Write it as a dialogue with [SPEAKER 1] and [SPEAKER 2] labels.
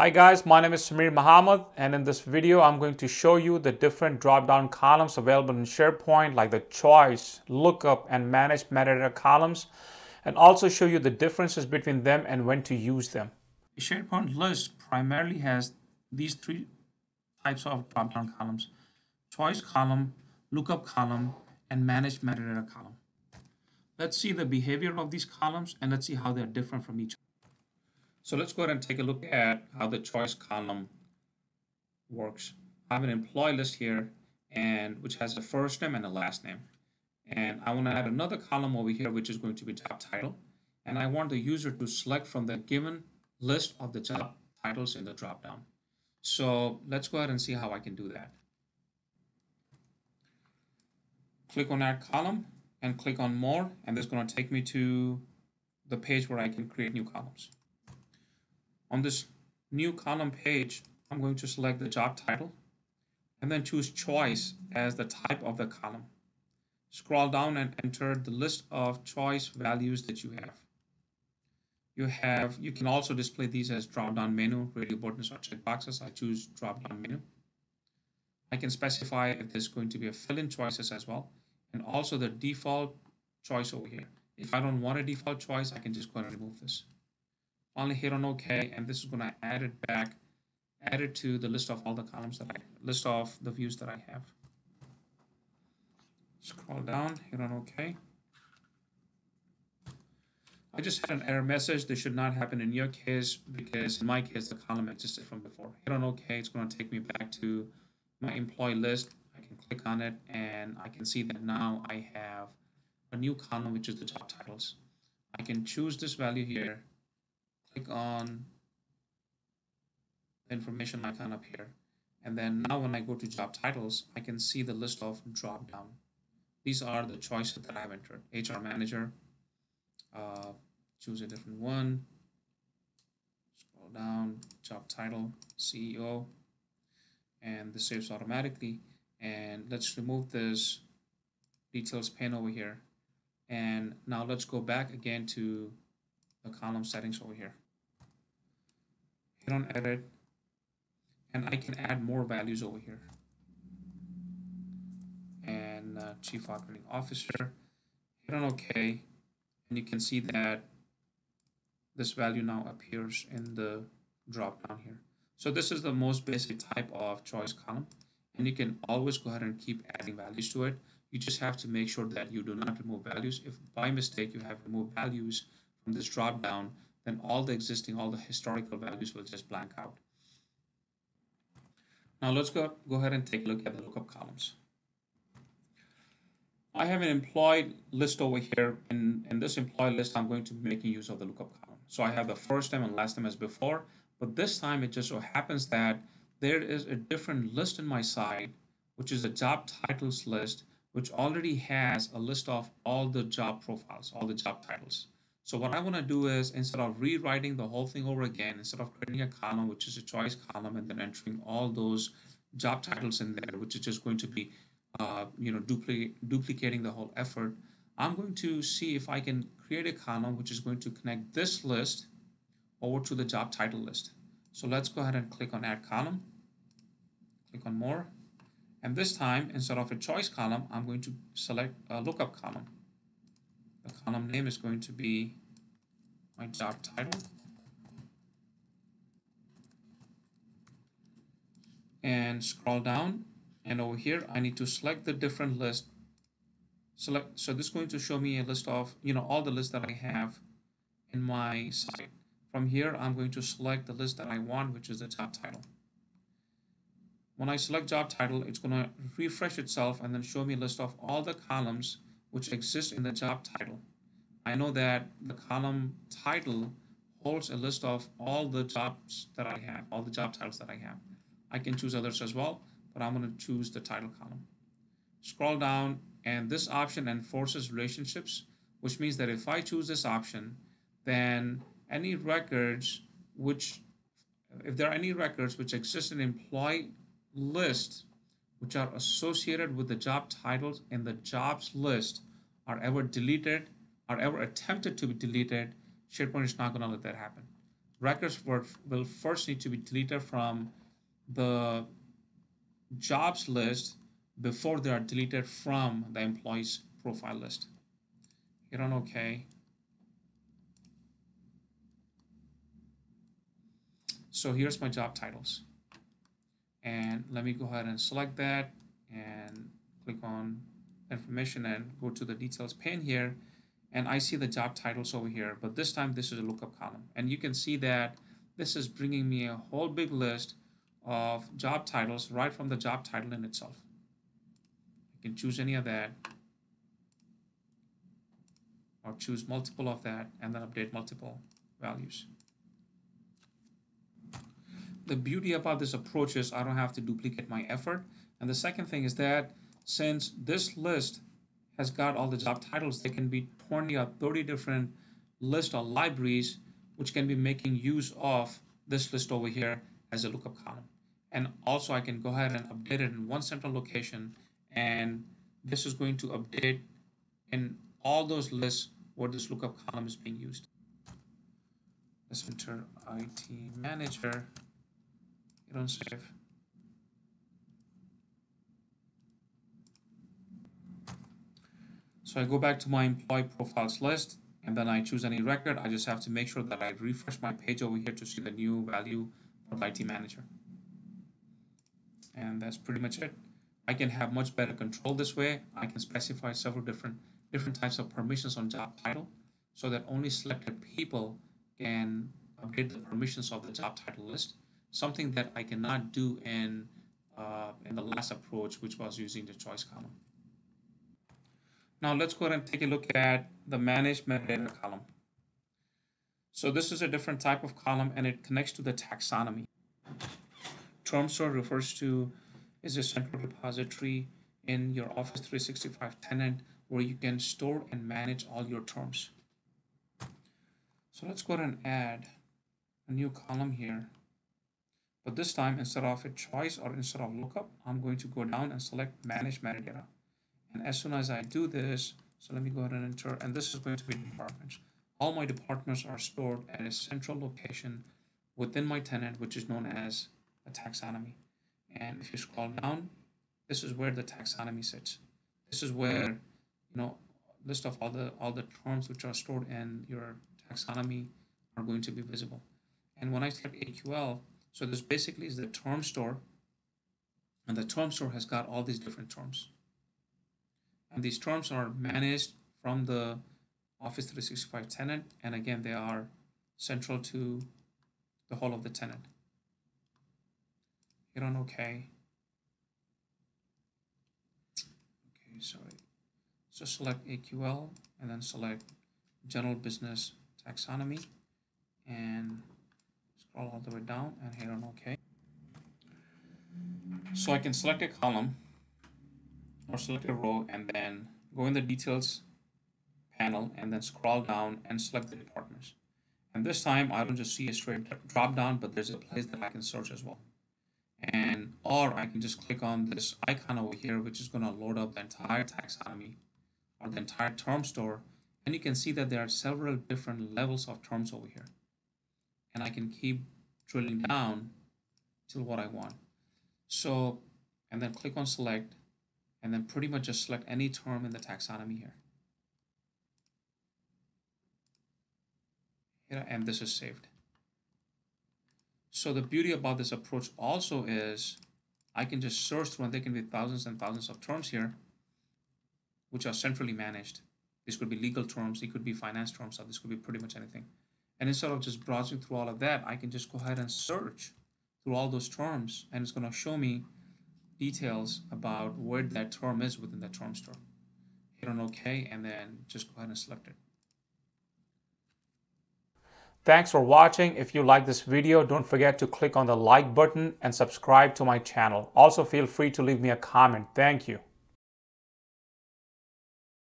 [SPEAKER 1] Hi guys, my name is Sameer Mohammed and in this video I'm going to show you the different drop-down columns available in SharePoint like the choice, lookup and manage metadata columns and also show you the differences between them and when to use them.
[SPEAKER 2] A SharePoint list primarily has these three types of drop-down columns. Choice column, lookup column, and manage metadata column. Let's see the behavior of these columns and let's see how they're different from each other. So let's go ahead and take a look at how the choice column works. I have an employee list here and which has a first name and a last name. And I want to add another column over here which is going to be job title. And I want the user to select from the given list of the job titles in the dropdown. So let's go ahead and see how I can do that. Click on add column and click on more and this is going to take me to the page where I can create new columns. On this new column page, I'm going to select the job title and then choose choice as the type of the column. Scroll down and enter the list of choice values that you have. You have, you can also display these as drop-down menu, radio buttons or checkboxes. I choose drop-down menu. I can specify if there's going to be a fill-in choices as well, and also the default choice over here. If I don't want a default choice, I can just go and remove this finally hit on OK, and this is going to add it back, add it to the list of all the columns that I, list of the views that I have. Scroll down, hit on OK. I just had an error message. This should not happen in your case because in my case, the column existed from before. Hit on OK. It's going to take me back to my employee list. I can click on it and I can see that now I have a new column, which is the job titles. I can choose this value here click on the information icon up here. And then now when I go to job titles, I can see the list of drop down. These are the choices that I've entered. HR manager, uh, choose a different one, scroll down, job title, CEO, and this saves automatically. And let's remove this details pane over here. And now let's go back again to the column settings over here. Hit on edit and I can add more values over here. And uh, chief operating officer, hit on OK and you can see that this value now appears in the drop down here. So this is the most basic type of choice column and you can always go ahead and keep adding values to it. You just have to make sure that you do not remove values. If by mistake you have removed values, this drop down, then all the existing, all the historical values will just blank out. Now let's go, go ahead and take a look at the lookup columns. I have an employed list over here. In, in this employee list, I'm going to be making use of the lookup column. So I have the first name and last name as before, but this time it just so happens that there is a different list in my site, which is a job titles list, which already has a list of all the job profiles, all the job titles. So what I want to do is instead of rewriting the whole thing over again, instead of creating a column, which is a choice column, and then entering all those job titles in there, which is just going to be, uh, you know, dupli duplicating the whole effort, I'm going to see if I can create a column which is going to connect this list over to the job title list. So let's go ahead and click on add column, click on more. And this time, instead of a choice column, I'm going to select a lookup column the column name is going to be my job title. And scroll down and over here I need to select the different list. Select so this is going to show me a list of you know all the lists that I have in my site. From here I'm going to select the list that I want which is the job title. When I select job title, it's going to refresh itself and then show me a list of all the columns which exist in the job title. I know that the column title holds a list of all the jobs that I have, all the job titles that I have. I can choose others as well, but I'm going to choose the title column. Scroll down, and this option enforces relationships, which means that if I choose this option, then any records which, if there are any records which exist in employee list which are associated with the job titles in the jobs list are ever deleted, are ever attempted to be deleted, SharePoint is not going to let that happen. records will, will first need to be deleted from the jobs list before they are deleted from the employees profile list. Hit on OK. So here's my job titles. And let me go ahead and select that and click on information and go to the details pane here. And I see the job titles over here, but this time this is a lookup column. And you can see that this is bringing me a whole big list of job titles right from the job title in itself. I can choose any of that or choose multiple of that and then update multiple values. The beauty about this approach is I don't have to duplicate my effort. And the second thing is that since this list has got all the job titles, there can be 20 or 30 different list or libraries which can be making use of this list over here as a lookup column. And also I can go ahead and update it in one central location and this is going to update in all those lists where this lookup column is being used. Let's enter IT manager, hit on save. So I go back to my employee profiles list and then I choose any record. I just have to make sure that I refresh my page over here to see the new value for IT manager. And that's pretty much it. I can have much better control this way. I can specify several different different types of permissions on job title so that only selected people can update the permissions of the job title list. Something that I cannot do in uh, in the last approach, which was using the choice column. Now let's go ahead and take a look at the manage metadata column. So this is a different type of column and it connects to the taxonomy. Term store refers to is a central repository in your Office 365 tenant where you can store and manage all your terms. So let's go ahead and add a new column here. But this time, instead of a choice or instead of lookup, I'm going to go down and select manage metadata. And as soon as I do this, so let me go ahead and enter, and this is going to be departments. All my departments are stored at a central location within my tenant, which is known as a taxonomy. And if you scroll down, this is where the taxonomy sits. This is where, you know, list of all the all the terms which are stored in your taxonomy are going to be visible. And when I select AQL, so this basically is the term store, and the term store has got all these different terms. And these terms are managed from the Office 365 tenant, and again, they are central to the whole of the tenant hit on OK. Okay, sorry. So select AQL and then select General Business Taxonomy and scroll all the way down and hit on OK. So I can select a column or select a row and then go in the details panel and then scroll down and select the departments. And this time I don't just see a straight drop down, but there's a place that I can search as well. And or I can just click on this icon over here which is going to load up the entire taxonomy or the entire term store. And you can see that there are several different levels of terms over here. And I can keep drilling down till what I want. So and then click on select and then pretty much just select any term in the taxonomy here and this is saved so the beauty about this approach also is I can just search through and there can be thousands and thousands of terms here which are centrally managed. This could be legal terms, it could be finance terms, or this could be pretty much anything. And instead of just browsing through all of that, I can just go ahead and search through all those terms and it's going to show me details about where that term is within that term store. Hit on OK and then just go ahead and select it.
[SPEAKER 1] Thanks for watching. If you like this video, don't forget to click on the like button and subscribe to my channel. Also feel free to leave me a comment. Thank you.